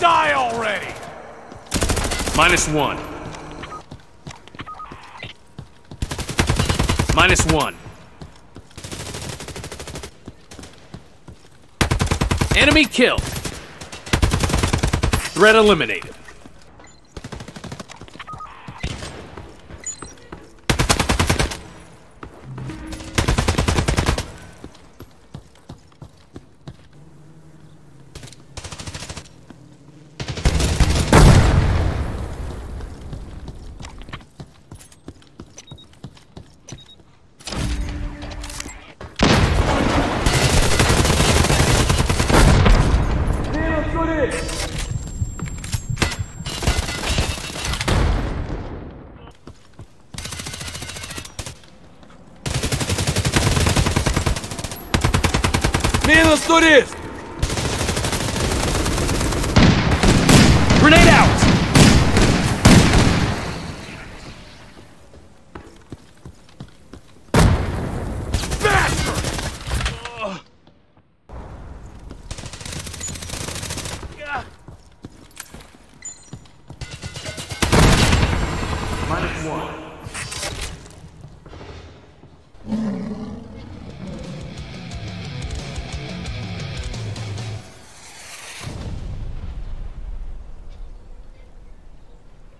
Die already! Minus one. Minus one. Enemy killed. Threat eliminated. Minus turist! Grenade out! Minus one.